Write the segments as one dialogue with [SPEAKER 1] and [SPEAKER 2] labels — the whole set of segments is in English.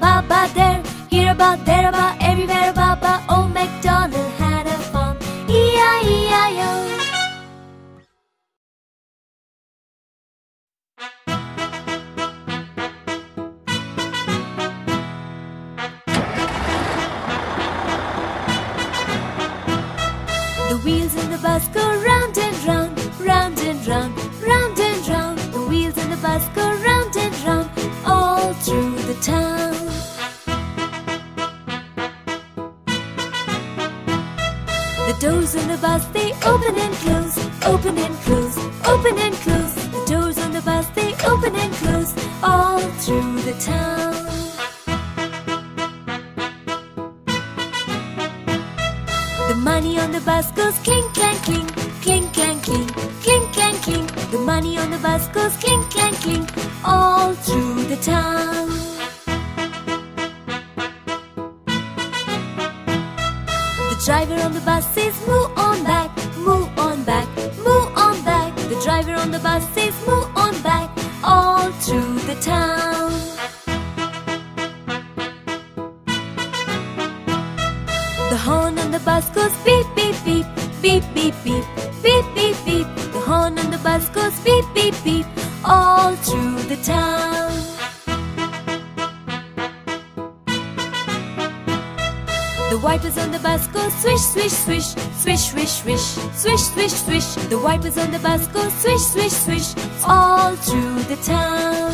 [SPEAKER 1] Papa there hear about The doors on the bus, they open and close, open and close, open and close. The doors on the bus, they open and close all through the town. The money on the bus goes clink, clank, clink, clink, clank, clink, clink, clank, clink. The money on the bus goes clink, clank, clink all through the town. the town. The wipers on the bus go swish, swish, swish, swish, swish, swish, swish, swish, swish. The wipers on the bus go swish, swish, swish, all through the town.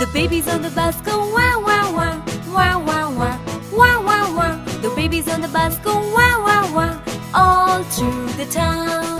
[SPEAKER 1] The babies on the bus go wow, wow, wow, wow, wow, wow, wow, wow, wow. The babies on the bus go wow, wow, wow, all through the town.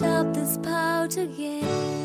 [SPEAKER 1] Stop this part again.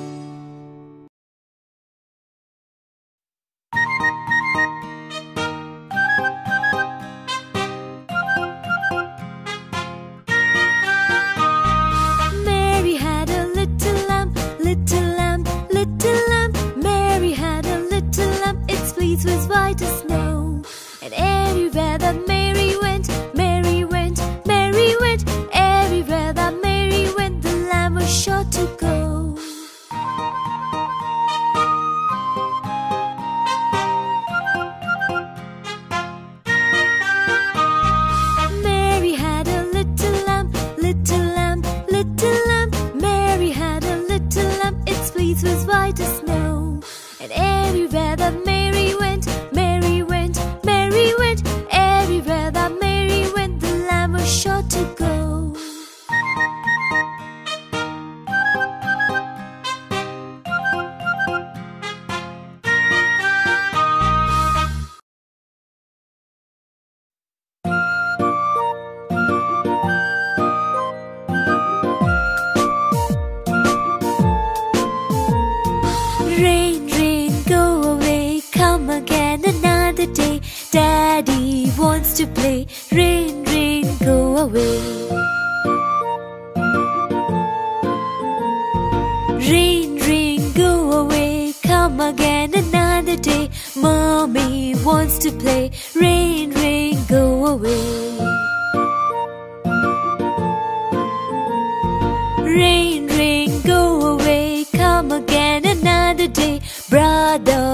[SPEAKER 1] todo.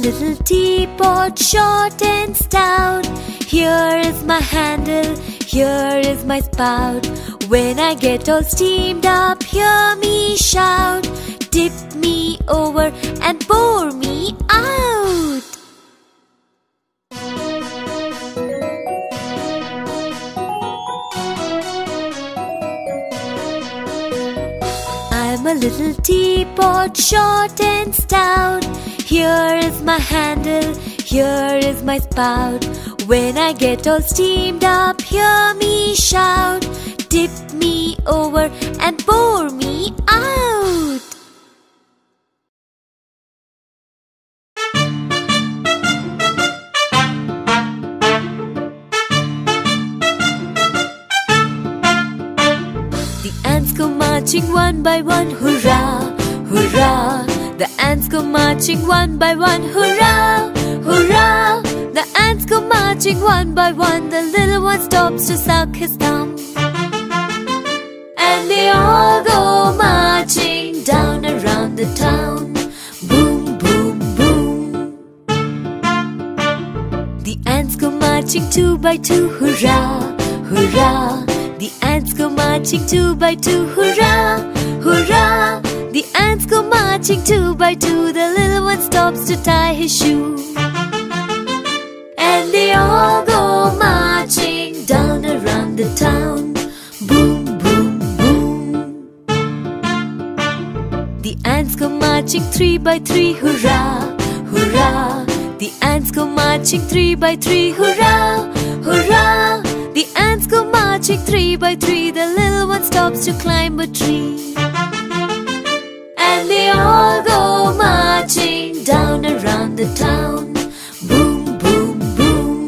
[SPEAKER 1] Little teapot, short and stout. Here is my handle, here is my spout. When I get all steamed up, hear me shout. Tip me over and pour me out. I'm a little teapot, short and stout. Here is my handle, here is my spout. When I get all steamed up, hear me shout. Tip me over and pour me out. The ants go marching one by one, hurrah, hurrah. The ants go marching one by one, hurrah, hurrah. The ants go marching one by one, the little one stops to suck his thumb. And they all go marching down around the town. Boom, boom, boom. The ants go marching two by two, hurrah, hurrah. The ants go marching two by two, hurrah, hurrah. Ants go marching two by two, the little one stops to tie his shoe. And they all go marching down around the town. Boom, boom, boom. The ants go marching three by three, hurrah, hurrah. The ants go marching three by three, hurrah, hurrah. The ants go marching three by three, the little one stops to climb a tree. They all go marching down around the town. Boom, boom, boom.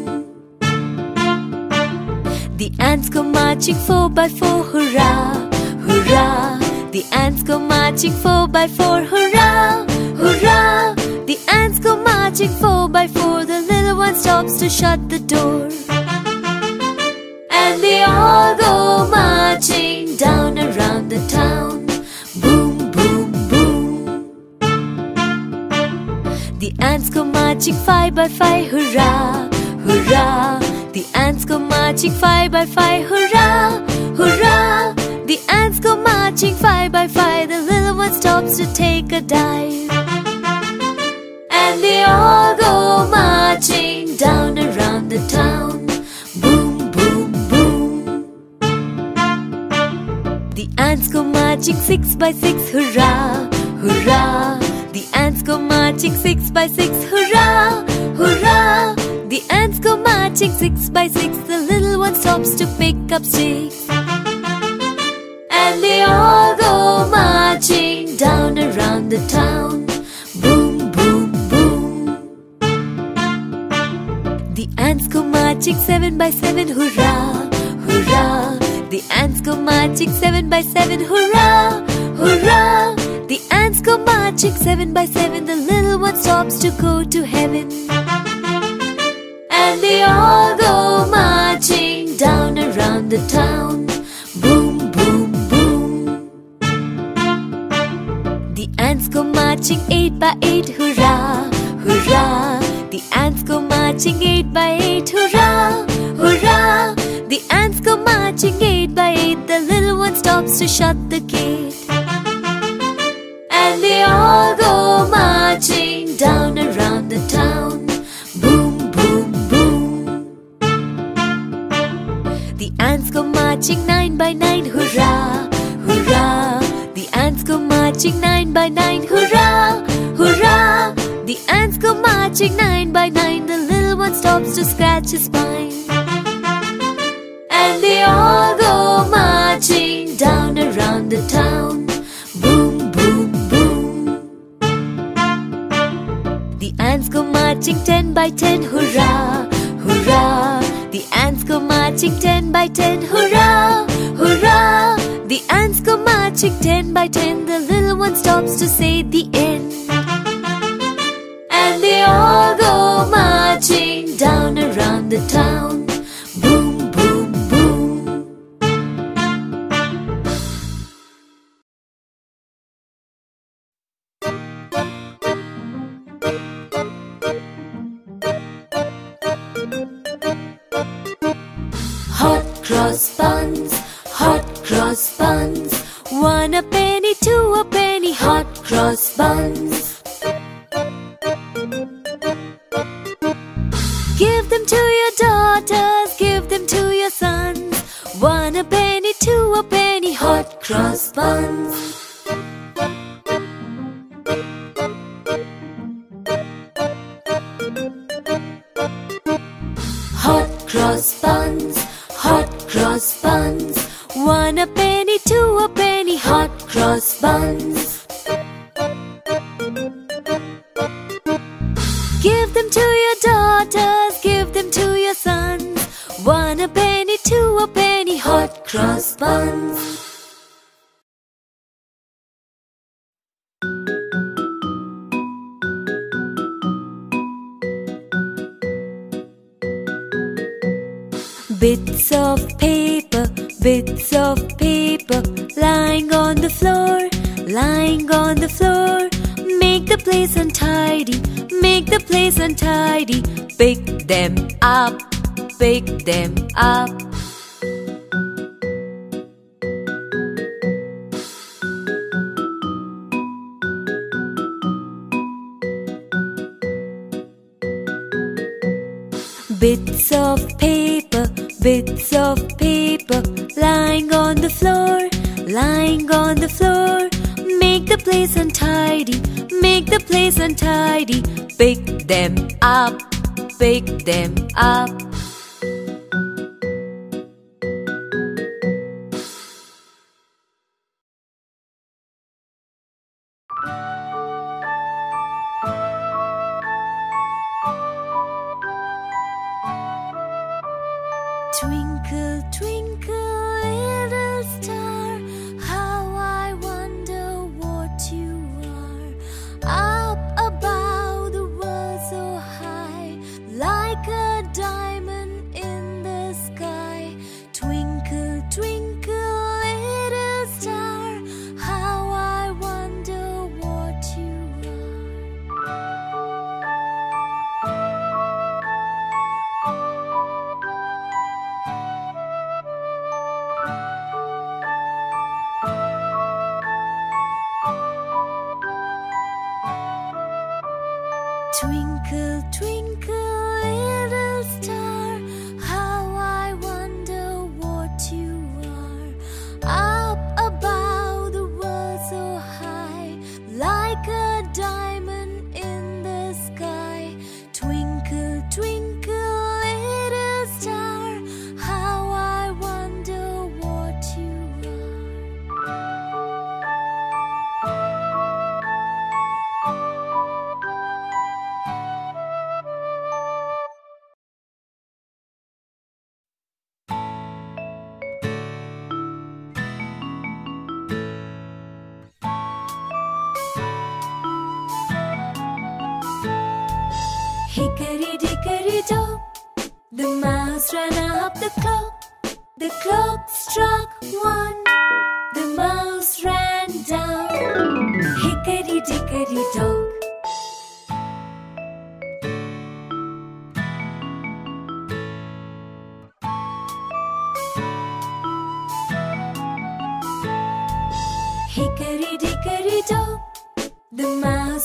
[SPEAKER 1] The ants go marching four by four, hurrah, hurrah. The ants go marching four by four, hurrah, hurrah. The ants go marching four by four, the little one stops to shut the door. And they all go marching down around the town. Ants go marching five by five, hurrah, hurrah. The ants go marching five by five, hurrah, hurrah. The ants go marching five by five, the little one stops to take a dive. And they all go marching down around the town. Boom, boom, boom. The ants go marching six by six, hurrah, hurrah. The ants go marching six by six, hurrah, hurrah. The ants go marching six by six, the little one stops to pick up sticks. And they all go marching down around the town. Boom, boom, boom. The ants go marching seven by seven, hurrah, hurrah. The ants go marching seven by seven, hurrah, hurrah. The ants go marching seven by seven, the little one stops to go to heaven. And they all go marching down around the town. Boom, boom, boom. The ants go marching eight by eight, hurrah, hurrah. The ants go marching eight by eight, hurrah, hurrah. The ants go marching eight by eight. The little one stops to shut the gate. They all go marching down around the town. Boom, boom, boom. The ants go marching nine by nine, hurrah, hurrah. The ants go marching nine by nine, hurrah, hurrah. The ants go marching nine by nine. The little one stops to scratch his spine. And they all go marching down around the town. Marching ten by ten, hurrah, hurrah. The ants go marching ten by ten, hurrah, hurrah. The ants go marching ten by ten. The little one stops to say the end. And they all go marching down around the town. Cross buns, hot cross buns. One a penny, two a penny, hot cross buns. Give them to your daughters, give them to your sons. One a penny, two a penny, hot cross buns. Lying on the floor. Make the place untidy, make the place untidy. Pick them up, pick them up. Bits of paper, bits of paper, lying on the floor, lying on the floor. Make the place untidy, make the place untidy. Pick them up, pick them up.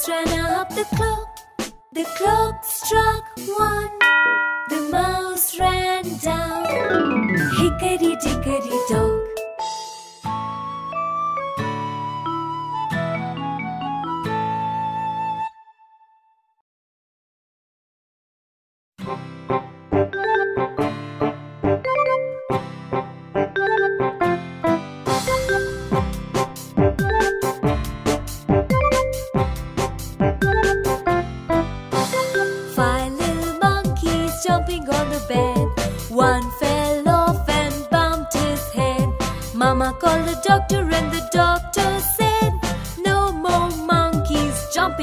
[SPEAKER 1] Ran up the clock. The clock struck one. The mouse ran down. Hickory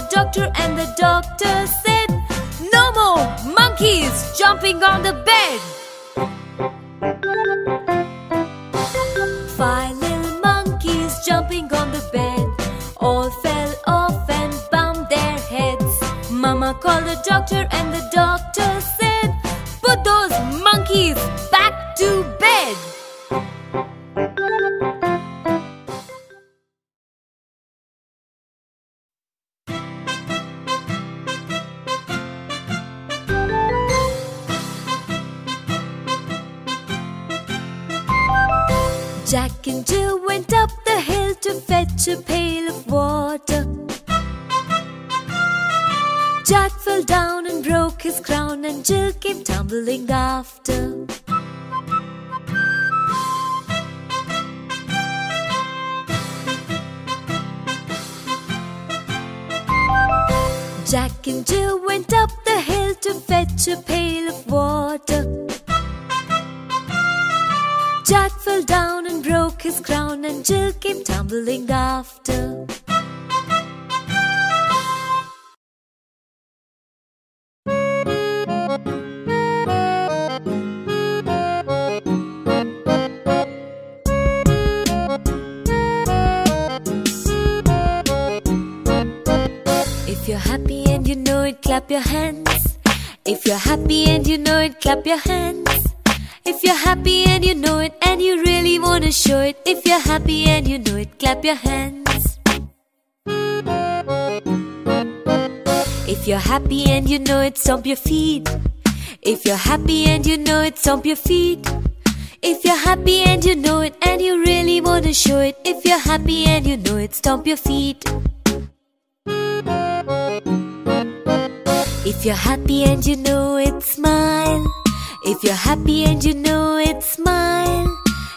[SPEAKER 1] The doctor, and the doctor said, No more monkeys jumping on the bed. Five little monkeys jumping on the bed. All fell off and bumped their heads. Mama called the doctor, Jack fell down and broke his crown, and Jill came tumbling after. Jack and Jill went up the hill to fetch a pail of water. Jack fell down and broke his crown, and Jill came tumbling after. Your hands. If you're happy and you know it, clap your hands. If you're happy and you know it, and you really wanna show it. If you're happy and you know it, clap your hands. If you're happy and you know it, stomp your feet. If you're happy and you know it, stomp your feet. If you're happy and you know it, and you really wanna show it. If you're happy and you know it, stomp your feet. If you're happy and you know it, smile. If you're happy and you know it, smile.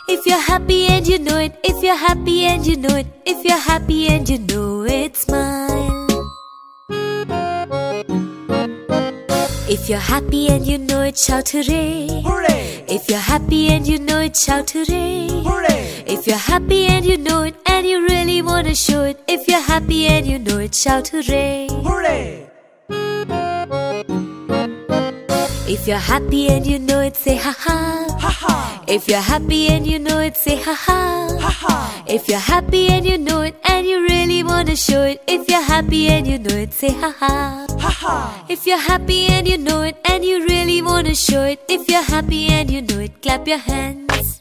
[SPEAKER 1] If you're happy and you know it, if you're happy and you know it, if you're happy and you know it, smile. If you're happy and you know it, shout hooray.
[SPEAKER 2] Hooray!
[SPEAKER 1] If you're happy and you know it, shout hooray.
[SPEAKER 2] Hooray!
[SPEAKER 1] If you're happy and you know it, and you really wanna show it, if you're happy and you know it, shout hooray.
[SPEAKER 2] Hooray!
[SPEAKER 1] If you're happy and you know it, say ha ha.
[SPEAKER 2] Ha ha!
[SPEAKER 1] If you're happy and you know it, say ha ha.
[SPEAKER 2] Ha ha!
[SPEAKER 1] If you're happy and you know it, and you really wanna show it. If you're happy and you know it, say ha ha.
[SPEAKER 2] Ha ha.
[SPEAKER 1] If you're happy and you know it, and you really wanna show it. If you're happy and you know it, clap your hands.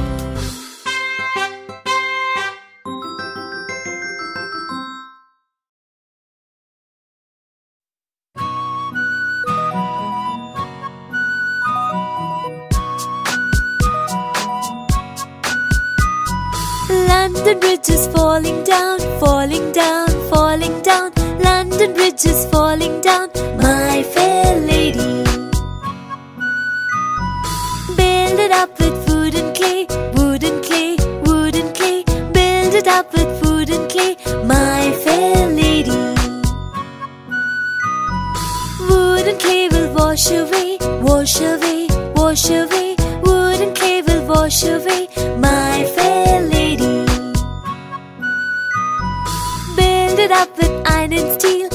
[SPEAKER 1] Bridge is falling down, my fair lady. Build it up with wood and clay, wood and clay, wood and clay. Build it up with wood and clay, my fair lady. Wood and clay will wash away, wash away, wash away. Wood and clay will wash away, my fair lady. Build it up with iron and steel,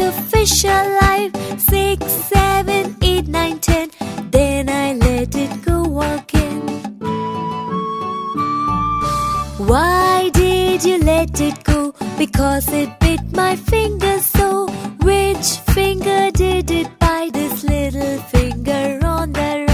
[SPEAKER 1] Caught fish alive. Six, seven, eight, nine, ten. Then I let it go walking. Why did you let it go? Because it bit my finger so. Which finger did it bite? This little finger on the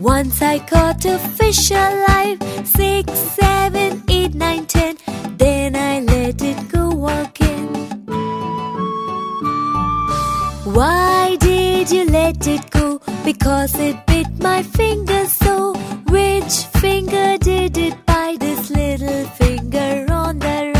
[SPEAKER 1] Once I caught a fish alive. Six, seven, eight, nine, ten. Then I let it go walking. Why did you let it go? Because it bit my finger so. Which finger did it bite? This little finger on the right.